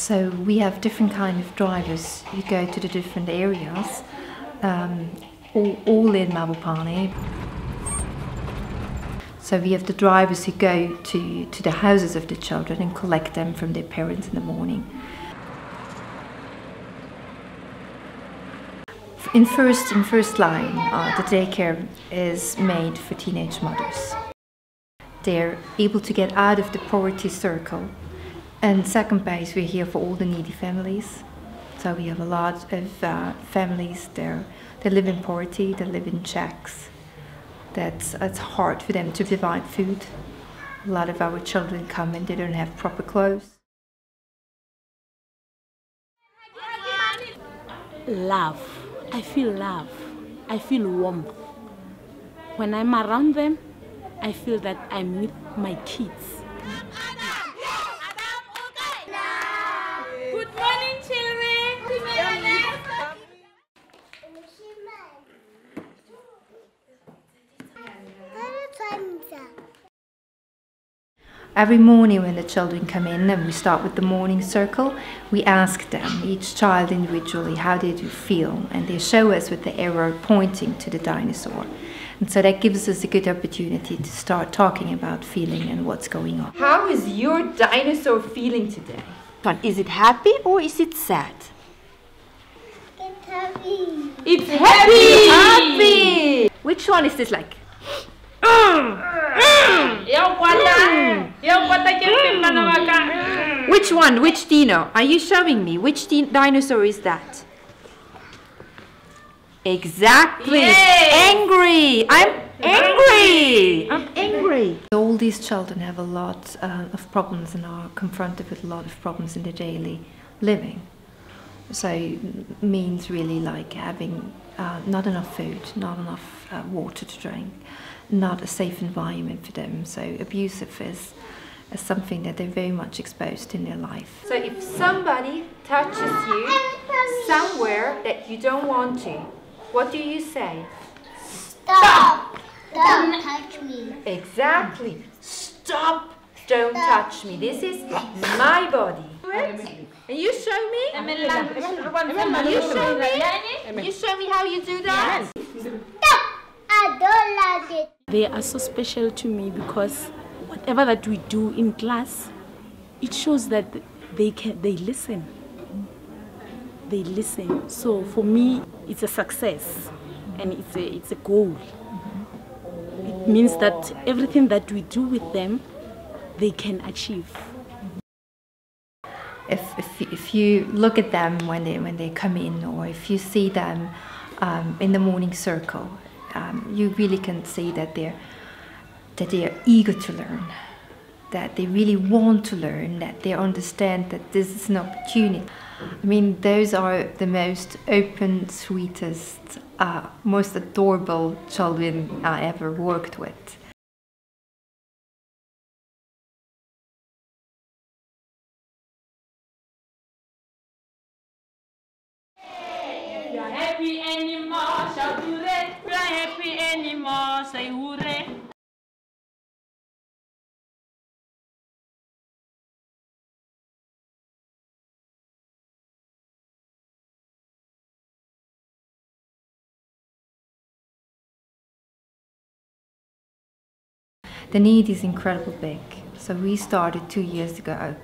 So we have different kind of drivers who go to the different areas, um, all, all in Mabopane. So we have the drivers who go to, to the houses of the children and collect them from their parents in the morning. In first, in first line, uh, the daycare is made for teenage mothers. They're able to get out of the poverty circle. And second base, we're here for all the needy families. So we have a lot of uh, families there. They live in poverty, they live in shacks. That's it's hard for them to provide food. A lot of our children come and they don't have proper clothes. Love. I feel love. I feel warmth. When I'm around them, I feel that I'm with my kids. Good morning, children. Every morning when the children come in and we start with the morning circle, we ask them, each child individually, how did you feel? And they show us with the arrow pointing to the dinosaur. And so that gives us a good opportunity to start talking about feeling and what's going on. How is your dinosaur feeling today? Is it happy or is it sad? It's happy. It's happy! Happy! Which one is this like? Mm. Mm. Mm. Which one? Which dino? Are you showing me? Which di- dinosaur is that? Exactly. Angry. I'm angry. I'm angry. All these children have a lot uh, of problems and are confronted with a lot of problems in their daily living. So means really like having uh, not enough food, not enough uh, water to drink, not a safe environment for them. So abusive is, is something that they're very much exposed in their life. So if somebody touches you somewhere that you don't want to, what do you say? Stop. Don't touch me. Exactly. Stop. Don't touch me. This is my body. And you show me? You show me? You show me how you do that? Stop. I don't like it. They are so special to me because whatever that we do in class, it shows that they can they listen. They listen. So for me, it's a success, and it's a it's a goal. It means that everything that we do with them, they can achieve. if, if, if you look at them when they, when they come in or if you see them um, in the morning circle, um, you really can see that they're, that they are eager to learn, that they really want to learn, that they understand that this is an opportunity. I mean, those are the most open, sweetest, uh, most adorable children I ever worked with. Happy anymore, shout hooray. We are happy anymore, say. The need is incredibly big. So we started two years ago.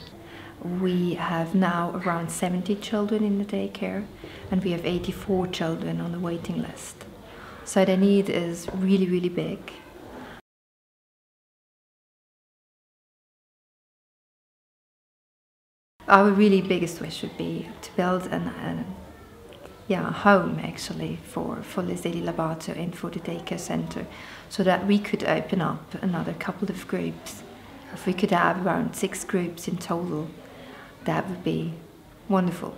We have now around 70 children in the daycare and we have 84 children on the waiting list. So the need is really, really big. Our really biggest wish would be to build an, an yeah, a home actually for, for Liseli Labato and for the daycare center so that we could open up another couple of groups. If we could have around six groups in total, that would be wonderful.